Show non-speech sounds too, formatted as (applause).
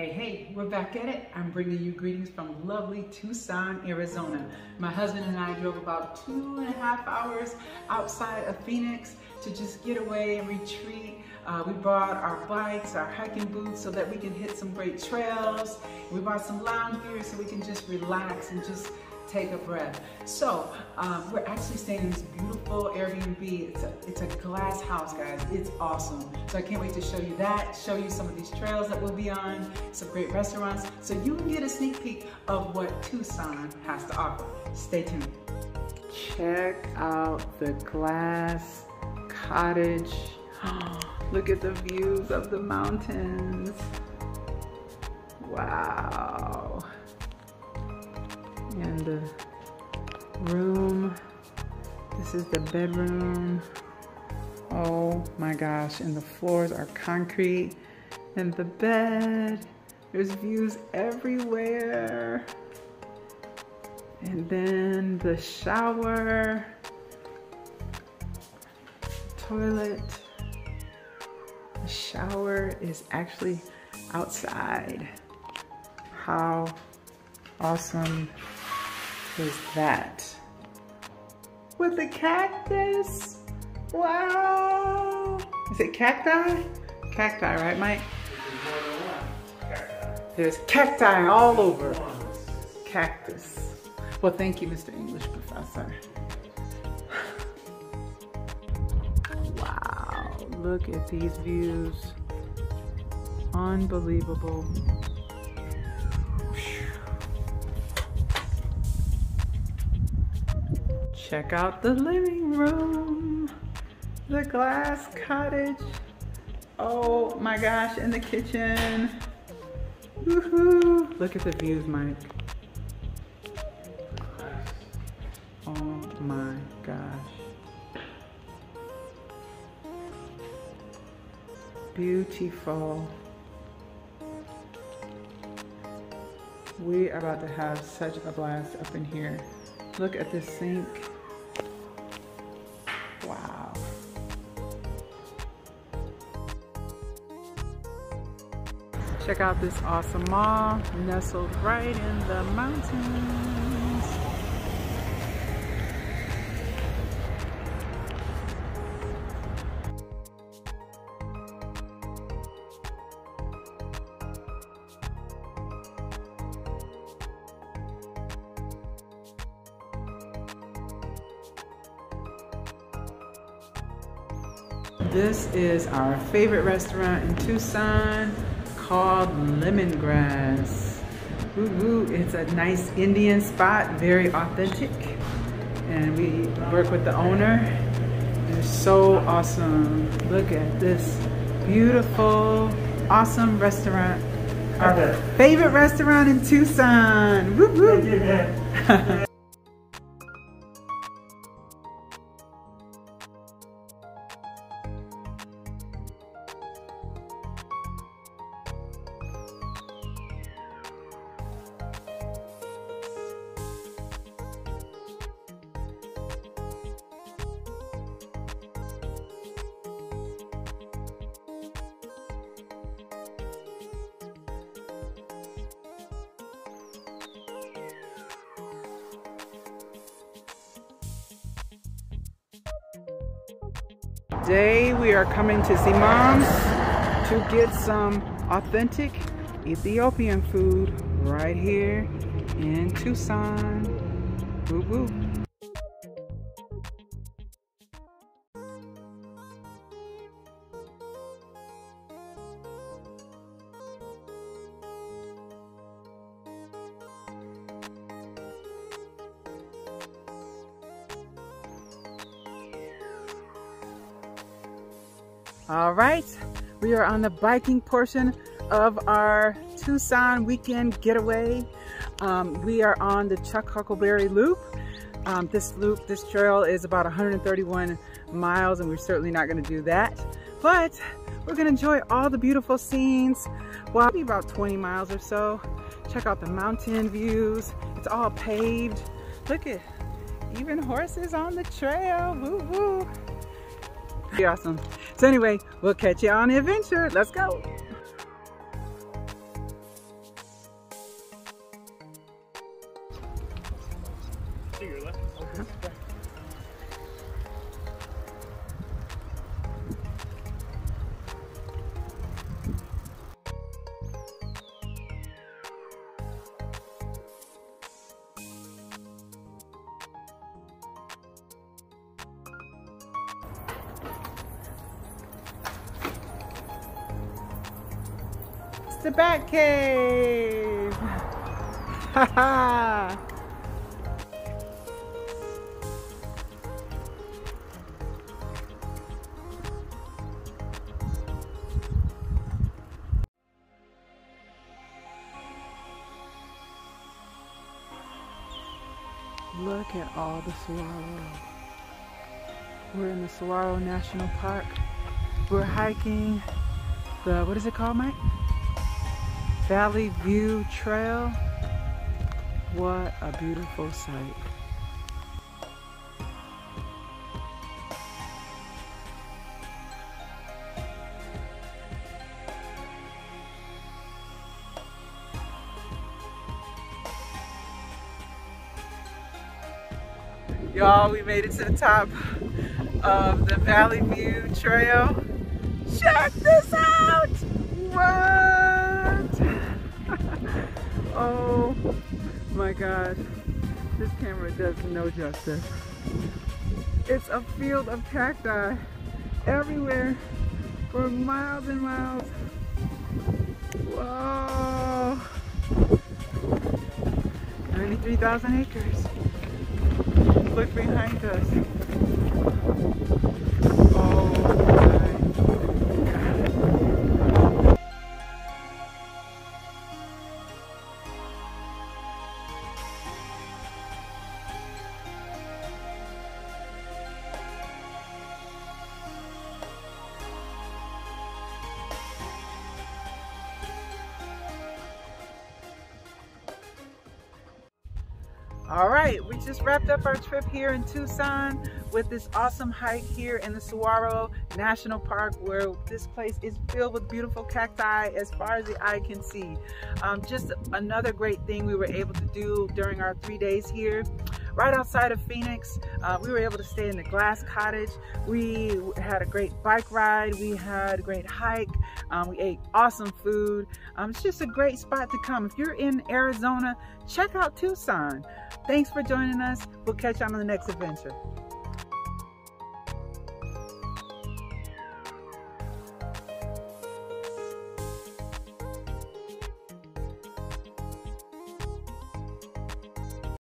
Hey, hey, we're back at it. I'm bringing you greetings from lovely Tucson, Arizona. My husband and I drove about two and a half hours outside of Phoenix to just get away and retreat. Uh, we brought our bikes, our hiking boots so that we can hit some great trails. We brought some lounge gear so we can just relax and just take a breath. So um, we're actually staying in this beautiful Airbnb. It's a, it's a glass house, guys. It's awesome. So I can't wait to show you that, show you some of these trails that we'll be on, some great restaurants, so you can get a sneak peek of what Tucson has to offer. Stay tuned. Check out the glass cottage. (gasps) Look at the views of the mountains. Wow and the room. This is the bedroom. Oh my gosh, and the floors are concrete. And the bed, there's views everywhere. And then the shower, toilet. The shower is actually outside. How awesome is that? With the cactus? Wow! Is it cacti? Cacti, right, Mike? There's cacti all over. Cactus. Well, thank you, Mr. English professor. Wow, look at these views. Unbelievable. Check out the living room, the glass cottage. Oh my gosh, in the kitchen. Woohoo! Look at the views, Mike. Oh my gosh. Beautiful. We are about to have such a blast up in here. Look at this sink. Check out this awesome mall nestled right in the mountains. This is our favorite restaurant in Tucson called Lemongrass. It's a nice Indian spot, very authentic. And we work with the owner. It's so awesome. Look at this beautiful, awesome restaurant. Our favorite restaurant in Tucson. Woo -woo. (laughs) Today we are coming to Zemam's to get some authentic Ethiopian food right here in Tucson. Woo woo. All right, we are on the biking portion of our Tucson weekend getaway. Um, we are on the Chuck Huckelberry Loop. Um, this loop, this trail is about 131 miles and we're certainly not gonna do that. But we're gonna enjoy all the beautiful scenes. Well, maybe about 20 miles or so. Check out the mountain views. It's all paved. Look at, even horses on the trail, woo woo. Pretty awesome. So anyway, we'll catch you on the adventure. Let's go. The Bat Cave. Ha ha. Look at all the saguaro. We're in the Saguaro National Park. We're hiking the, what is it called, Mike? Valley View Trail. What a beautiful sight. Y'all, we made it to the top of the Valley View Trail. Check this out! What? Oh my gosh. This camera does no justice. It's a field of cacti everywhere for miles and miles. Whoa! 93,000 acres look behind us. Oh All right, we just wrapped up our trip here in Tucson with this awesome hike here in the Saguaro National Park where this place is filled with beautiful cacti as far as the eye can see. Um, just another great thing we were able to do during our three days here. Right outside of Phoenix, uh, we were able to stay in the glass cottage. We had a great bike ride. We had a great hike. Um, we ate awesome food. Um, it's just a great spot to come. If you're in Arizona, check out Tucson. Thanks for joining us. We'll catch you on the next adventure.